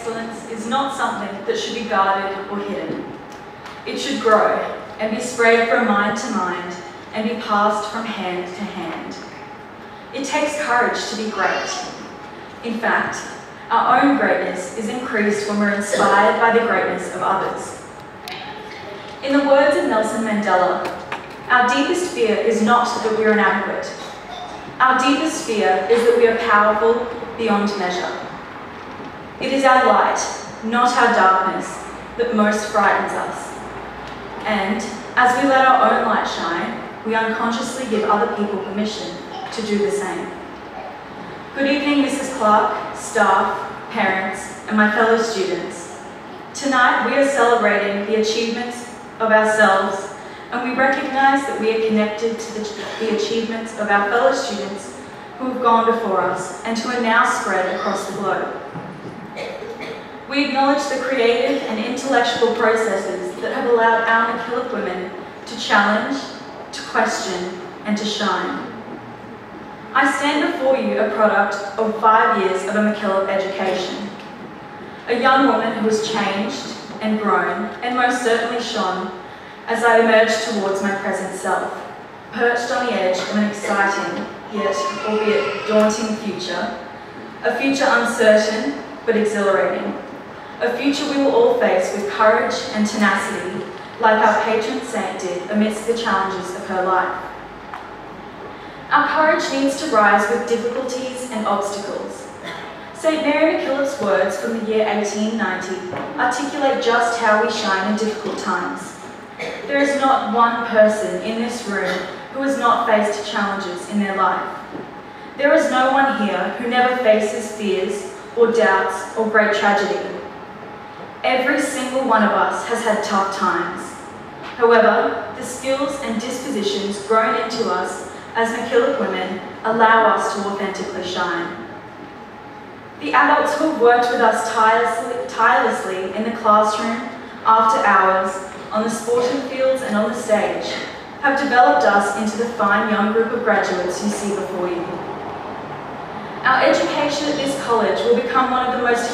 excellence is not something that should be guarded or hidden. It should grow and be spread from mind to mind and be passed from hand to hand. It takes courage to be great. In fact, our own greatness is increased when we're inspired by the greatness of others. In the words of Nelson Mandela, our deepest fear is not that we are inadequate. Our deepest fear is that we are powerful beyond measure. It is our light, not our darkness, that most frightens us. And as we let our own light shine, we unconsciously give other people permission to do the same. Good evening, Mrs. Clark, staff, parents, and my fellow students. Tonight we are celebrating the achievements of ourselves and we recognise that we are connected to the, the achievements of our fellow students who have gone before us and who are now spread across the globe. We acknowledge the creative and intellectual processes that have allowed our MacKillop women to challenge, to question, and to shine. I stand before you a product of five years of a MacKillop education. A young woman who has changed and grown and most certainly shone as I emerged towards my present self, perched on the edge of an exciting, yet albeit daunting future, a future uncertain but exhilarating, a future we will all face with courage and tenacity, like our patron saint did amidst the challenges of her life. Our courage needs to rise with difficulties and obstacles. St. Mary MacKillop's words from the year 1890 articulate just how we shine in difficult times. There is not one person in this room who has not faced challenges in their life. There is no one here who never faces fears or doubts or great tragedy. Every single one of us has had tough times. However, the skills and dispositions grown into us as MacKillop women allow us to authentically shine. The adults who have worked with us tirelessly, tirelessly in the classroom, after hours, on the sporting fields and on the stage, have developed us into the fine young group of graduates you see before you. Our education at this college will become one of the most,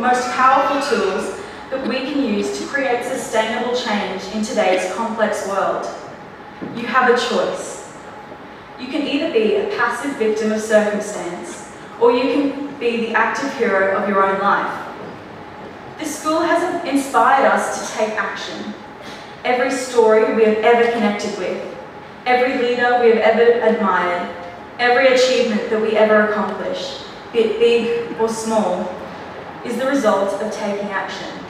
most powerful tools that we can use to create sustainable change in today's complex world. You have a choice. You can either be a passive victim of circumstance, or you can be the active hero of your own life. This school has inspired us to take action. Every story we have ever connected with, every leader we have ever admired, every achievement that we ever accomplish, be it big or small, is the result of taking action.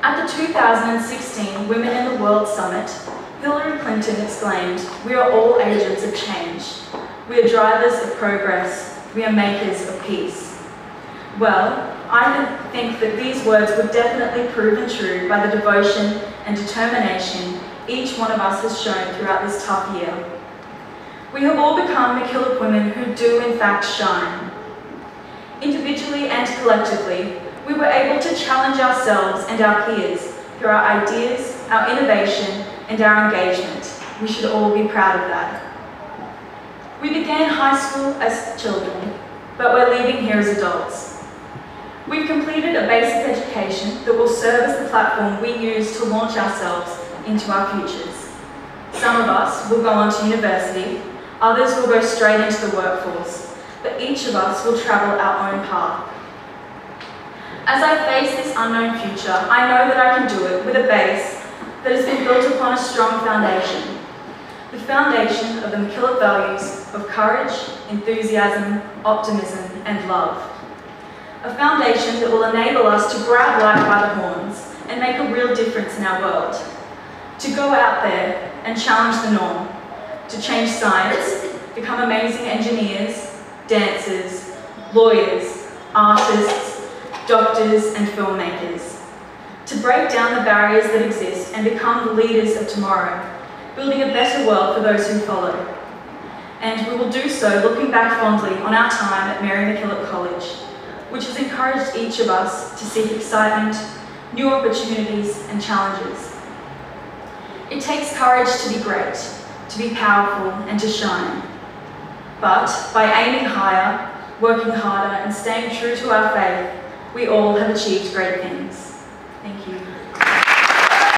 At the 2016 Women in the World Summit, Hillary Clinton exclaimed, we are all agents of change. We are drivers of progress. We are makers of peace. Well, I think that these words were definitely proven true by the devotion and determination each one of us has shown throughout this tough year. We have all become the MacKillop women who do in fact shine. Individually collectively, we were able to challenge ourselves and our peers through our ideas, our innovation, and our engagement. We should all be proud of that. We began high school as children, but we're leaving here as adults. We've completed a basic education that will serve as the platform we use to launch ourselves into our futures. Some of us will go on to university, others will go straight into the workforce, but each of us will travel our own path. As I face this unknown future, I know that I can do it with a base that has been built upon a strong foundation. The foundation of the MacKillop values of courage, enthusiasm, optimism, and love. A foundation that will enable us to grab life by the horns and make a real difference in our world. To go out there and challenge the norm. To change science, become amazing engineers, dancers, lawyers, artists, doctors, and filmmakers to break down the barriers that exist and become the leaders of tomorrow, building a better world for those who follow. And we will do so looking back fondly on our time at Mary MacKillop College, which has encouraged each of us to seek excitement, new opportunities and challenges. It takes courage to be great, to be powerful and to shine. But by aiming higher, working harder and staying true to our faith, we all have achieved great things. Thank you.